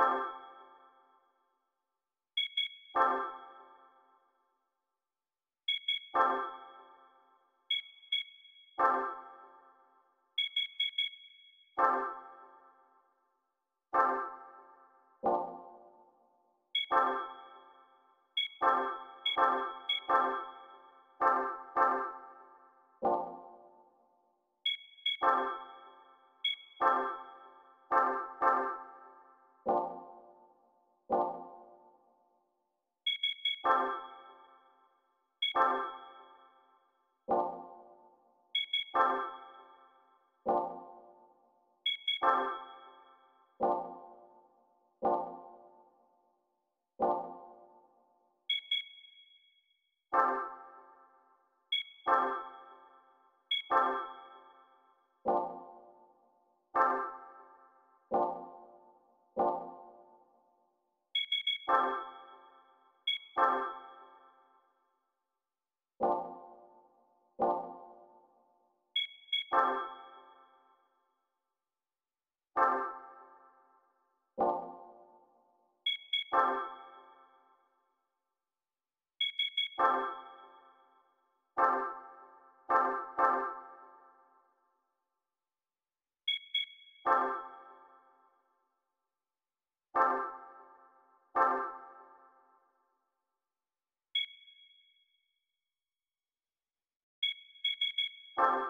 you you